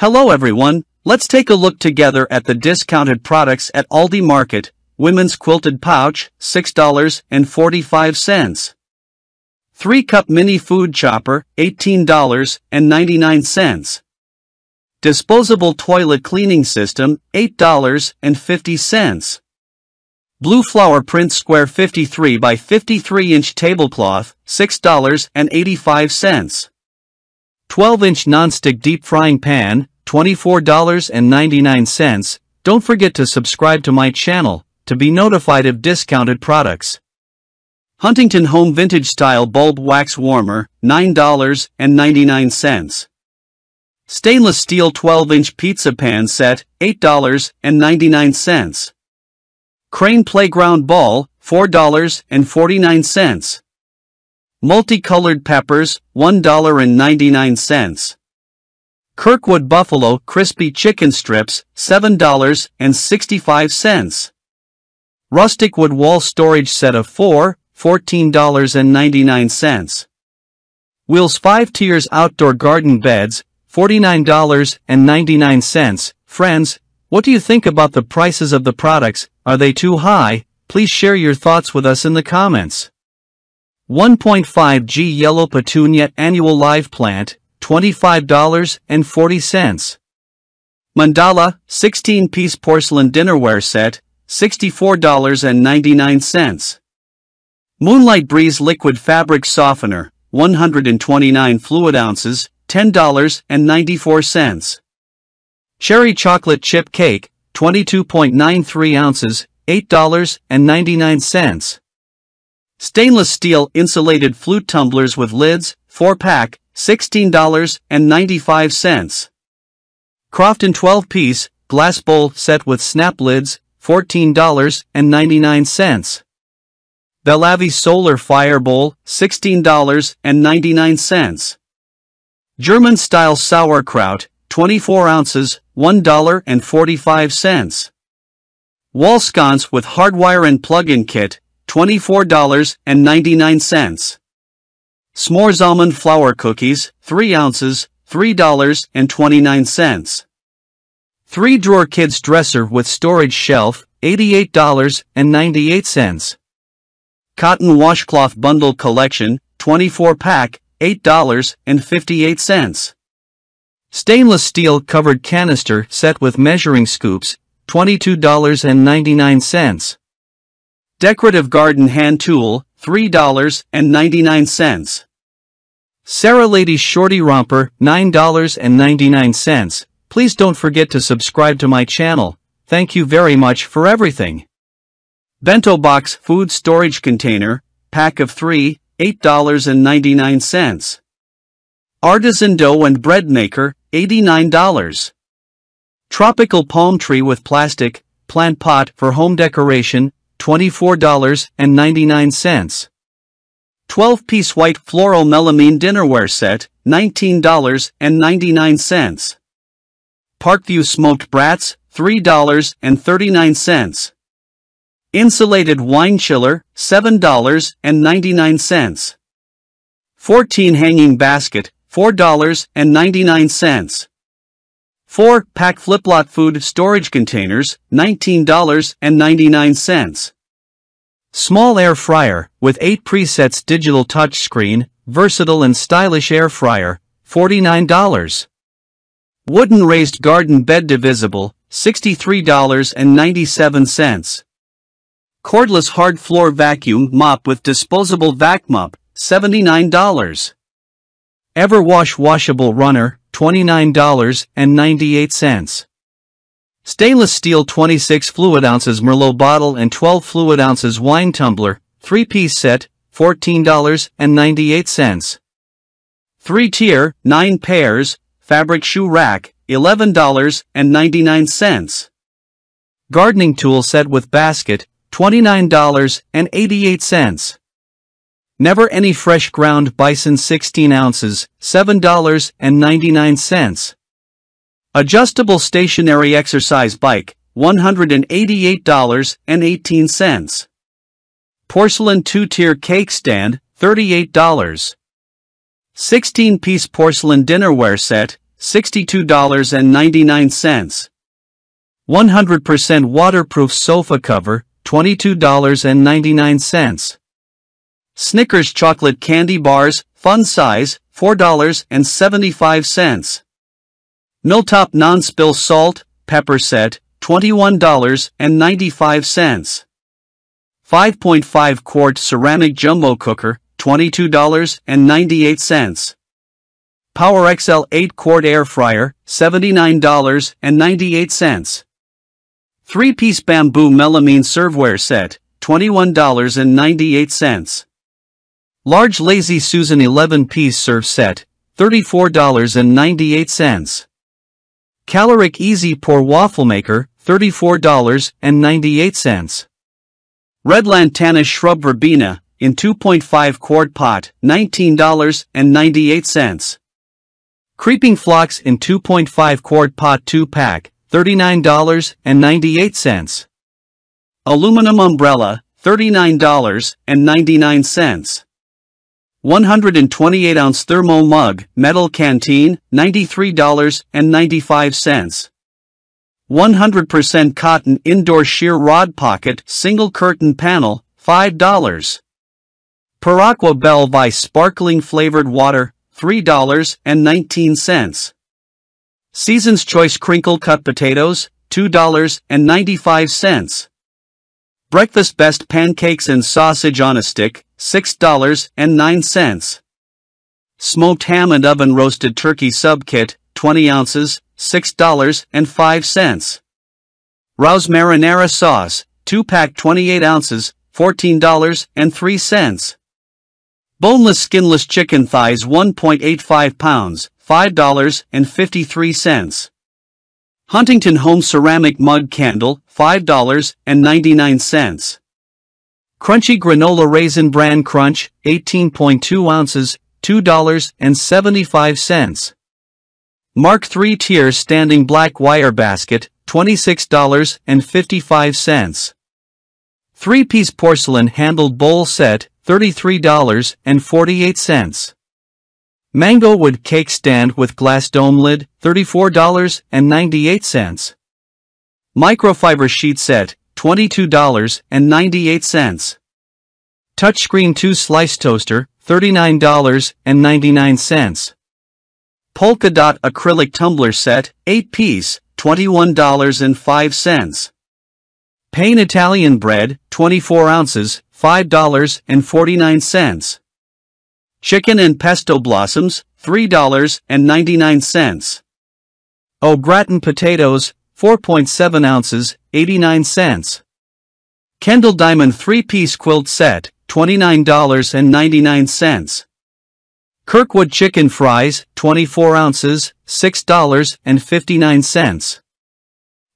Hello everyone, let's take a look together at the discounted products at Aldi Market. Women's quilted pouch, $6.45. 3 cup mini food chopper, $18.99. Disposable toilet cleaning system, $8.50. Blue flower print square 53 by 53 inch tablecloth, $6.85. 12 inch non-stick deep frying pan, $24.99. Don't forget to subscribe to my channel to be notified of discounted products. Huntington Home Vintage Style Bulb Wax Warmer, $9.99. Stainless Steel 12-inch Pizza Pan Set, $8.99. Crane Playground Ball, $4.49. Multicolored Peppers, $1.99. Kirkwood Buffalo Crispy Chicken Strips, $7.65. Rustic Wood Wall Storage Set of 4, $14.99. Wheels 5 Tiers Outdoor Garden Beds, $49.99. Friends, what do you think about the prices of the products? Are they too high? Please share your thoughts with us in the comments. 1.5G Yellow Petunia Annual Live Plant, $25.40. Mandala, 16-piece porcelain dinnerware set, $64.99. Moonlight Breeze Liquid Fabric Softener, 129 fluid ounces, $10.94. Cherry Chocolate Chip Cake, 22.93 ounces, $8.99. Stainless steel insulated flute tumblers with lids, 4-pack, $16.95. Crofton 12-piece, glass bowl set with snap lids, $14.99. Belavi Solar Fire Bowl, $16.99. German-style sauerkraut, 24 ounces, $1.45. Wall sconce with hardwire and plug-in kit, $24.99. S'mores almond flour cookies, 3 ounces, $3.29. 3-drawer kids dresser with storage shelf, $88.98. Cotton washcloth bundle collection, 24 pack, $8.58. Stainless steel covered canister set with measuring scoops, $22.99. Decorative garden hand tool, $3.99. Serra Lady's Shorty Romper, $9.99. Please don't forget to subscribe to my channel. Thank you very much for everything. Bento Box Food Storage Container, pack of 3, $8.99. Artisan Dough and Bread Maker, $89. Tropical Palm Tree with Plastic, Plant Pot for Home Decoration, $24.99. 12-piece white floral melamine dinnerware set, $19.99. Parkview Smoked Brats, $3.39. Insulated wine chiller, $7.99. 14 hanging basket, $4.99. 4 pack Fliplot food storage containers, $19.99. Small air fryer, with 8 presets digital touchscreen, versatile and stylish air fryer, $49. Wooden raised garden bed divisible, $63.97. Cordless hard floor vacuum mop with disposable vac mop, $79. Everwash washable runner, $29.98. Stainless steel 26 fluid ounces Merlot bottle and 12 fluid ounces wine tumbler, 3-piece set, $14.98. 3-tier, 9 pairs, fabric shoe rack, $11.99. Gardening tool set with basket, $29.88. Never Any Fresh Ground Bison 16 ounces, $7.99. Adjustable Stationary Exercise Bike, $188.18. Porcelain 2-tier cake stand, $38. 16-piece porcelain dinnerware set, $62.99. 100% waterproof sofa cover, $22.99. Snickers chocolate candy bars, fun size, $4.75. Miltop non-spill salt, pepper set, $21.95. 5.5 quart ceramic jumbo cooker, $22.98. Power XL 8 quart air fryer, $79.98. 3-piece bamboo melamine serveware set, $21.98. Large Lazy Susan 11-piece serve set, $34.98. Caloric Easy Pour Waffle Maker, $34.98. Red Lantana Shrub Verbena, in 2.5 quart pot, $19.98. Creeping Phlox in 2.5 quart pot 2 pack, $39.98. Aluminum umbrella, $39.99. 128 ounce thermo mug, metal canteen, $93.95. 100% cotton indoor sheer rod pocket, single curtain panel, $5. Aqua Belle Vice sparkling flavored water, $3.19. Season's Choice crinkle cut potatoes, $2.95. Breakfast Best pancakes and sausage on a stick, $6.09. Smoked ham and oven roasted turkey sub kit, 20 ounces, $6.05. Rouse marinara sauce, 2 pack 28 ounces, $14.03. Boneless skinless chicken thighs 1.85 pounds, $5.53. Huntington Home ceramic mug candle, $5.99. Crunchy granola raisin bran crunch, 18.2 ounces, $2.75. Mark 3 tier standing black wire basket, $26.55. 3-piece porcelain handled bowl set, $33.48. Mango wood cake stand with glass dome lid, $34.98. Microfiber sheet set, $22.98. Touchscreen 2 slice toaster, $39.99. Polka dot acrylic tumbler set, 8 piece, $21.05. Pain Italian bread, 24 ounces, $5.49. Chicken and pesto blossoms, $3.99. Au gratin potatoes, 4.7 ounces, 89 cents. Kendall Diamond 3-piece quilt set, $29.99. Kirkwood chicken fries, 24 ounces, $6.59.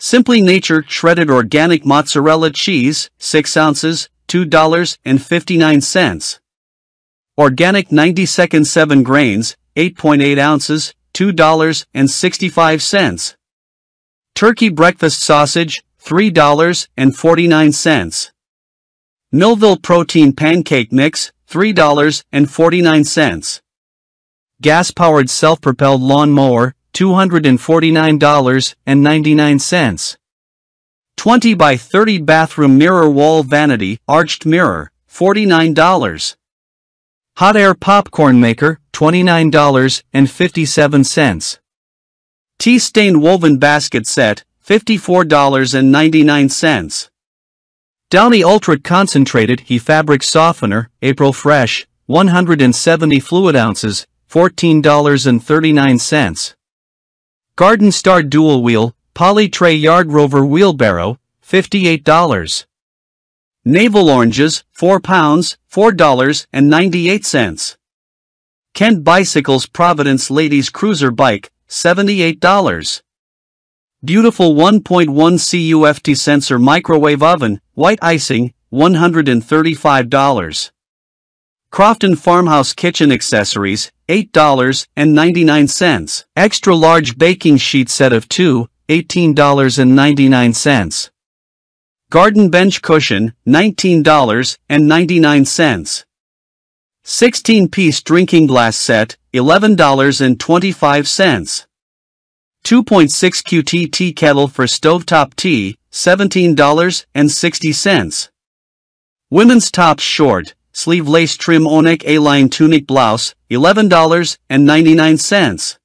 Simply Nature shredded organic mozzarella cheese, 6 ounces, $2.59. Organic 90 second 7 grains, 8.8 ounces, $2.65. Turkey breakfast sausage, $3.49. Millville protein pancake mix, $3.49. Gas-powered self-propelled lawn mower, $249.99. 20 by 30 bathroom mirror wall vanity arched mirror, $49. Hot air popcorn maker, $29.57. Tea stain woven basket set, $54.99. Downy Ultra Concentrated He Fabric Softener, April Fresh, 170 fluid ounces, $14.39. Garden Star Dual Wheel, Poly Tray Yard Rover Wheelbarrow, $58. Navel oranges, 4 pounds, $4.98. Kent Bicycles Providence Ladies Cruiser Bike, $78. Beautiful 1.1 CUFT sensor microwave oven, white icing, $135. Crofton Farmhouse Kitchen Accessories, $8.99. Extra large baking sheet set of 2, $18.99. Garden bench cushion, $19.99. 16-piece drinking glass set, $11.25. 2.6 QT tea kettle for stovetop tea, $17.60. Women's top short, sleeve lace trim Onyx A-line tunic blouse, $11.99.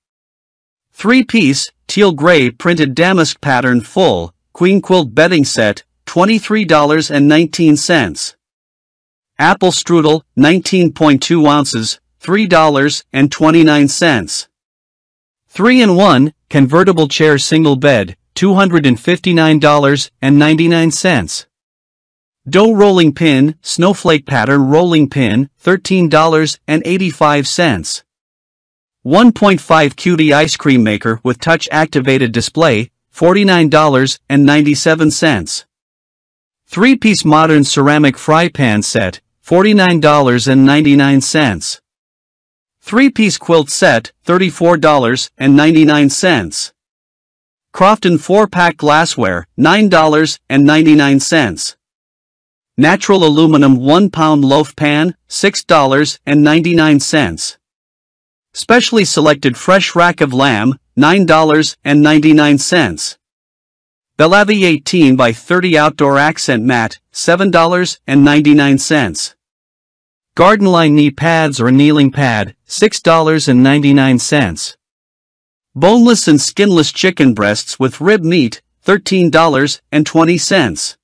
Three-piece, teal gray printed damask pattern full, queen quilt bedding set, $23.19. Apple strudel, 19.2 ounces, $3.29. 3-in-1, convertible chair single bed, $259.99. Dough rolling pin, snowflake pattern rolling pin, $13.85. 1.5 cutie ice cream maker with touch activated display, $49.97. 3-piece modern ceramic fry pan set, $49.99. 3-piece quilt set, $34.99. Crofton 4-pack glassware, $9.99. Natural aluminum 1-pound loaf pan, $6.99. Specially selected fresh rack of lamb, $9.99. Belavi 18 by 30 outdoor accent mat, $7.99. Gardenline knee pads or kneeling pad, $6.99. Boneless and skinless chicken breasts with rib meat, $13.20.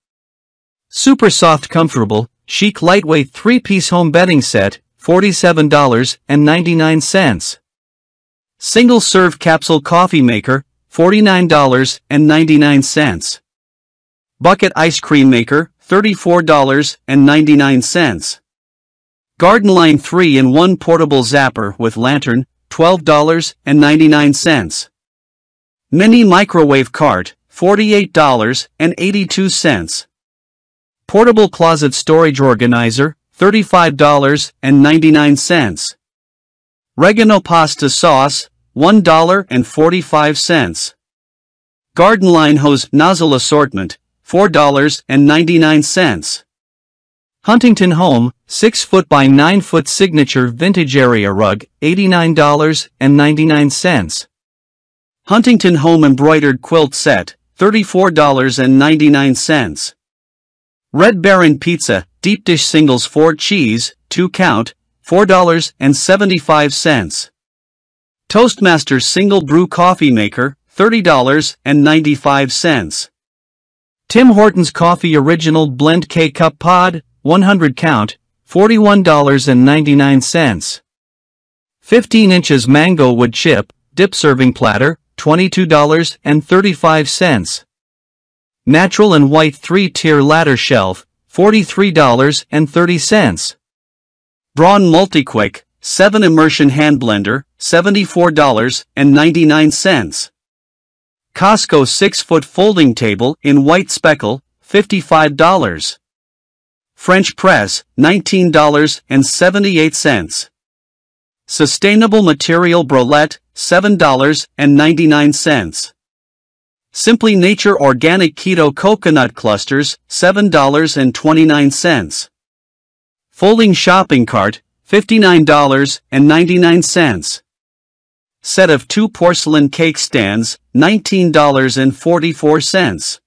Super soft comfortable, chic lightweight 3-piece home bedding set, $47.99. Single serve capsule coffee maker, $49.99. Bucket ice cream maker, $34.99. Gardenline 3-in-1 portable zapper with lantern, $12.99. Mini microwave cart, $48.82. Portable closet storage organizer, $35.99. Reggano pasta sauce, $1.45. Gardenline hose nozzle assortment, $4.99. Huntington Home, 6 foot by 9 foot signature vintage area rug, $89.99. Huntington Home embroidered quilt set, $34.99. Red Baron Pizza, deep dish singles 4 cheese, 2 count, $4.75. Toastmasters single brew coffee maker, $30.95. Tim Hortons Coffee Original Blend K-Cup Pod, 100 count, $41.99. 15 inches mango wood chip, dip serving platter, $22.35. Natural and white 3-tier ladder shelf, $43.30. Braun MultiQuick, 7 immersion hand blender, $74.99. Costco 6-foot folding table in white speckle, $55. French press, $19.78. Sustainable material bralette, $7.99. Simply Nature Organic Keto Coconut Clusters, $7.29. Folding shopping cart, $59.99. Set of two porcelain cake stands, $19.44.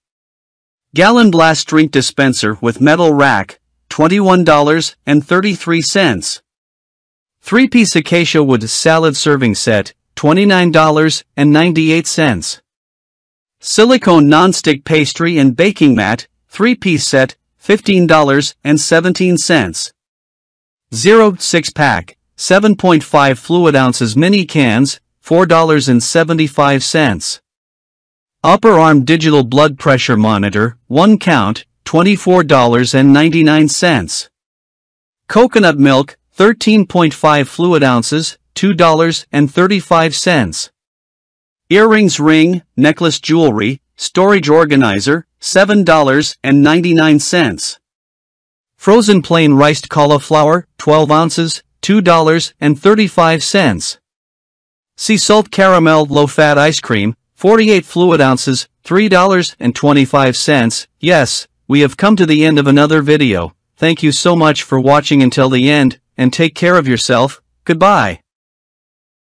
Gallon blast drink dispenser with metal rack, $21.33. Three-piece acacia wood salad serving set, $29.98. Silicone non-stick pastry and baking mat, 3-piece set, $15.17. Zero 6-pack, 7.5 fluid ounces mini cans, $4.75. Upper arm digital blood pressure monitor, 1 count, $24.99. Coconut milk, 13.5 fluid ounces, $2.35. Earrings ring, necklace jewelry, storage organizer, $7.99. Frozen plain riced cauliflower, 12 ounces, $2.35. Sea salt caramel low-fat ice cream, 48 fluid ounces, $3.25. Yes, we have come to the end of another video. Thank you so much for watching until the end, and take care of yourself. Goodbye.